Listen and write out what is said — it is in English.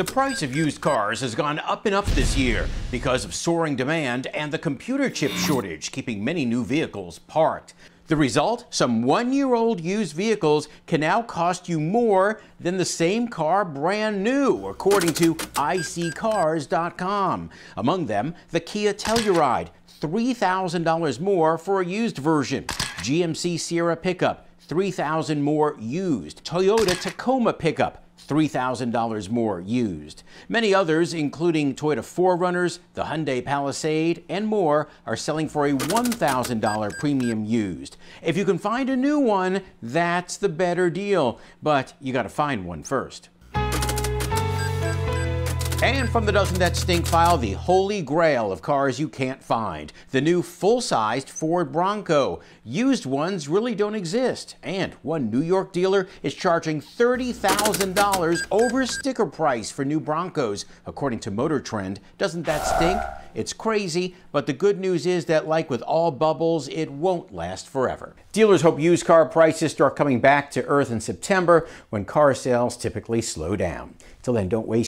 The price of used cars has gone up and up this year because of soaring demand and the computer chip shortage, keeping many new vehicles parked. The result? Some one year old used vehicles can now cost you more than the same car brand new, according to iSeeCars.com. Among them, the Kia Telluride, $3,000 more for a used version. GMC Sierra pickup, 3000 more used. Toyota Tacoma pickup, $3,000 more used. Many others, including Toyota 4Runners, the Hyundai Palisade, and more, are selling for a $1,000 premium used. If you can find a new one, that's the better deal, but you got to find one first. And from the Doesn't That Stink file, the holy grail of cars you can't find. The new full-sized Ford Bronco. Used ones really don't exist. And one New York dealer is charging $30,000 over sticker price for new Broncos, according to Motor Trend. Doesn't that stink? It's crazy, but the good news is that like with all bubbles, it won't last forever. Dealers hope used car prices start coming back to earth in September when car sales typically slow down. Till then, don't waste